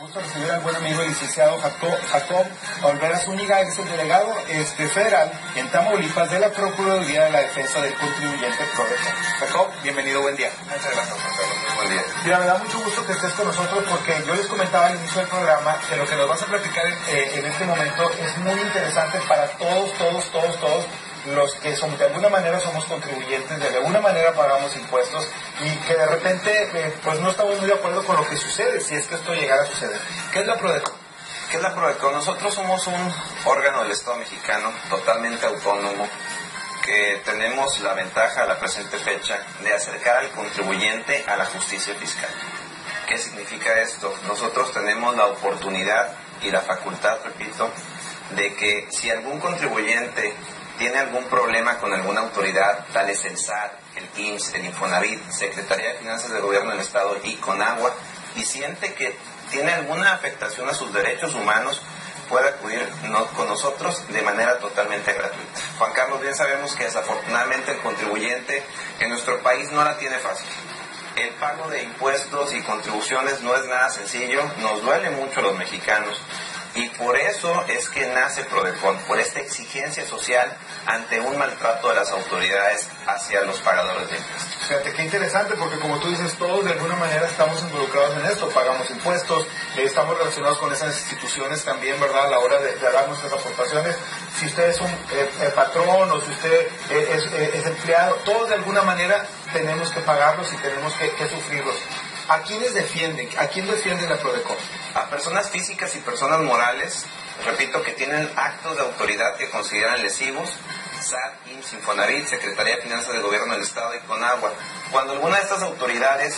Gusto recibir al buen amigo licenciado Jacob, Jacob Olvera Zúñiga, es el delegado este, federal en Tamaulipas de la Procuraduría de la Defensa del Contribuyente Prodeco. Jacob, bienvenido, buen día. Muchas gracias. Muy buen día. Mira, me da mucho gusto que estés con nosotros porque yo les comentaba al inicio del programa que lo que nos vas a platicar en, eh, en este momento es muy interesante para todos, todos, todos, todos los que somos, de alguna manera somos contribuyentes, de alguna manera pagamos impuestos y que de repente eh, pues no estamos muy de acuerdo con lo que sucede, si es que esto llegara a suceder. ¿Qué es la PRODECO? ¿Qué es la PRODECO? Nosotros somos un órgano del Estado mexicano totalmente autónomo que tenemos la ventaja a la presente fecha de acercar al contribuyente a la justicia fiscal. ¿Qué significa esto? Nosotros tenemos la oportunidad y la facultad, repito, de que si algún contribuyente tiene algún problema con alguna autoridad, tal es el SAT, el IMSS, el Infonavit, Secretaría de Finanzas del Gobierno del Estado y Conagua, y siente que tiene alguna afectación a sus derechos humanos, puede acudir con nosotros de manera totalmente gratuita. Juan Carlos, bien sabemos que desafortunadamente el contribuyente en nuestro país no la tiene fácil. El pago de impuestos y contribuciones no es nada sencillo, nos duele mucho a los mexicanos y por eso es que nace Prodecon, por esta exigencia social ante un maltrato de las autoridades hacia los pagadores de impuestos. Fíjate, qué interesante, porque como tú dices, todos de alguna manera estamos involucrados en esto, pagamos impuestos, eh, estamos relacionados con esas instituciones también, ¿verdad? A la hora de, dar nuestras aportaciones. Si usted es un eh, eh, patrón o si usted es, empleado, todos de alguna manera tenemos que pagarlos y tenemos que, que sufrirlos. ¿A quiénes defienden? ¿A quién defiende la Prodecon? A personas físicas y personas morales, repito, que tienen actos de autoridad que consideran lesivos, SAT, IMSS, Infonavit, Secretaría de Finanzas del Gobierno del Estado y Conagua. Cuando alguna de estas autoridades,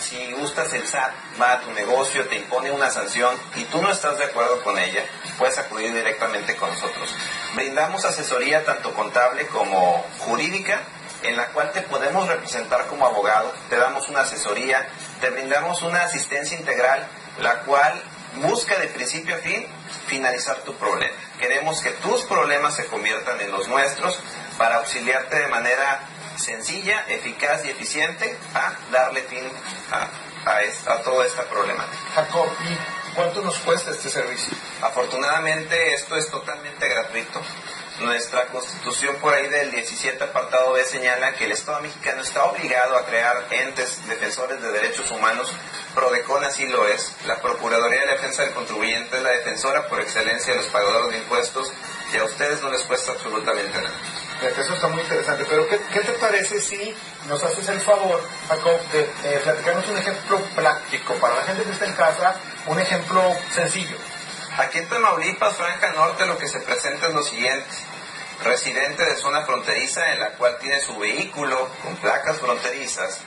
si gustas el SAT, va a tu negocio, te impone una sanción y tú no estás de acuerdo con ella, puedes acudir directamente con nosotros. Brindamos asesoría tanto contable como jurídica en la cual te podemos representar como abogado, te damos una asesoría, te brindamos una asistencia integral, la cual busca de principio a fin finalizar tu problema. Queremos que tus problemas se conviertan en los nuestros para auxiliarte de manera sencilla, eficaz y eficiente a darle fin a, a, a toda esta problemática. Jacob, ¿y cuánto nos cuesta este servicio? Afortunadamente esto es totalmente gratuito. Nuestra constitución por ahí del 17 apartado B señala que el Estado mexicano está obligado a crear entes defensores de derechos humanos. Prodecon así lo es. La Procuraduría de Defensa del Contribuyente es la defensora por excelencia de los pagadores de impuestos y a ustedes no les cuesta absolutamente nada. Eso está muy interesante, pero ¿qué, te parece si nos haces el favor, Jacob, de eh, platicarnos un ejemplo práctico para la gente que está en casa, un ejemplo sencillo? Aquí en Tamaulipas, Franja Norte, lo que se presenta es lo siguiente. Residente de zona fronteriza en la cual tiene su vehículo con placas fronterizas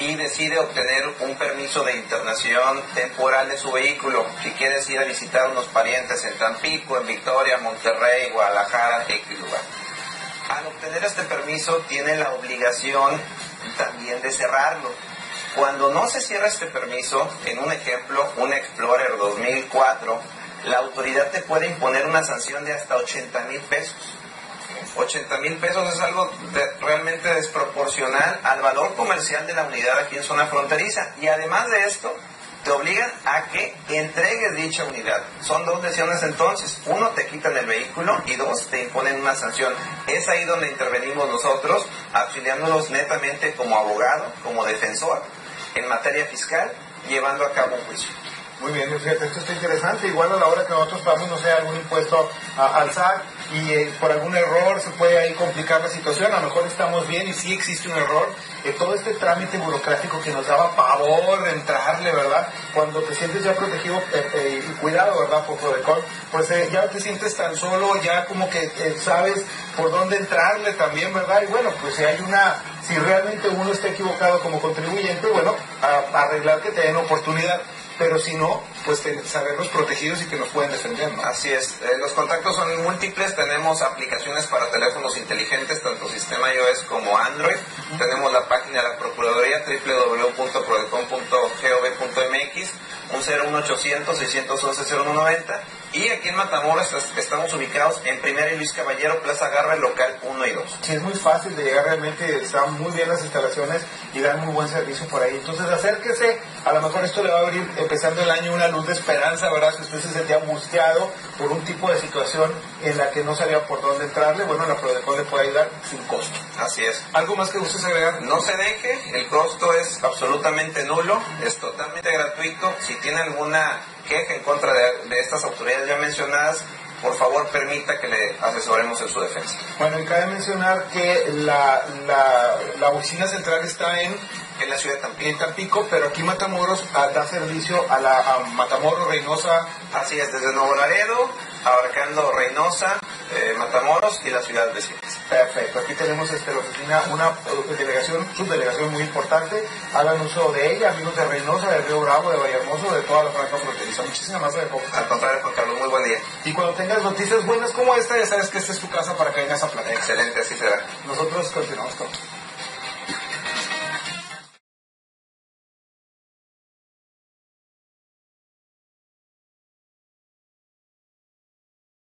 y decide obtener un permiso de internación temporal de su vehículo. Si quieres ir a visitar unos parientes en Tampico, en Victoria, Monterrey, Guadalajara, X lugar. Al obtener este permiso tiene la obligación también de cerrarlo. Cuando no se cierra este permiso, en un ejemplo, un Explorer 2004, la autoridad te puede imponer una sanción de hasta 80 mil pesos. 80 mil pesos es algo realmente desproporcional al valor comercial de la unidad aquí en zona fronteriza. Y además de esto, te obligan a que entregues dicha unidad. Son dos lesiones entonces. Uno, te quitan el vehículo y dos, te imponen una sanción. Es ahí donde intervenimos nosotros, auxiliándolos netamente como abogado, como defensor en materia fiscal, llevando a cabo un juicio. Muy bien, fíjate, esto está interesante. Igual a la hora que nosotros pagamos, no sé, algún impuesto a, al y eh, por algún error se puede ahí complicar la situación, a lo mejor estamos bien y sí existe un error. Eh, todo este trámite burocrático que nos daba pavor entrarle, ¿verdad? Cuando te sientes ya protegido eh, y cuidado, ¿verdad? Por Prodecon, pues ya te sientes tan solo, ya como que sabes por dónde entrarle también, ¿verdad? Y bueno, pues si hay una, si realmente uno está equivocado como contribuyente, bueno, a, arreglar que te den oportunidad pero si no, pues saberlos protegidos y que nos pueden defender. Así es, eh, los contactos son múltiples, tenemos aplicaciones para teléfonos inteligentes, tanto sistema iOS como Android, tenemos la página de la Procuraduría www.prodecon.gov.mx, un 01800 611 0190 y aquí en Matamoros estamos ubicados en Primera y Luis Caballero, Plaza Garra, local 1 1 y 2. Sí, es muy fácil de llegar realmente, están muy bien las instalaciones y dan muy buen servicio por ahí. Entonces acérquese, a lo mejor esto le va a abrir empezando el año una luz de esperanza, ¿verdad? Si usted se sentía angustiado por un tipo de situación en la que no sabía por dónde entrarle, bueno, la Prodecon le puede ayudar sin costo. Así es. ¿Algo más que gustes agregar? No se deje, el costo es absolutamente nulo, es totalmente gratuito. Si tiene alguna queja en contra de, de estas autoridades ya mencionadas, por favor permita que le asesoremos en su defensa. Bueno, y cabe mencionar que la, la, la oficina central está en, En la ciudad de Tampico. pero aquí Matamoros ah, da servicio a la a Matamoros, Reynosa, Así es, desde Nuevo Laredo, abarcando Reynosa, eh, Matamoros y la ciudad vecina. Perfecto, aquí tenemos este, la oficina, una eh, delegación, subdelegación muy importante. Hagan uso de ella, amigos de Reynosa, de Río Bravo, de Vallehermoso, de toda la franja fronteriza. Muchísimas gracias de poco. Al contrario, Juan Carlos, muy buen día. Y cuando tengas noticias buenas como esta, ya sabes que esta es tu casa para que vengas a platicar. Excelente, así será. Nosotros continuamos con.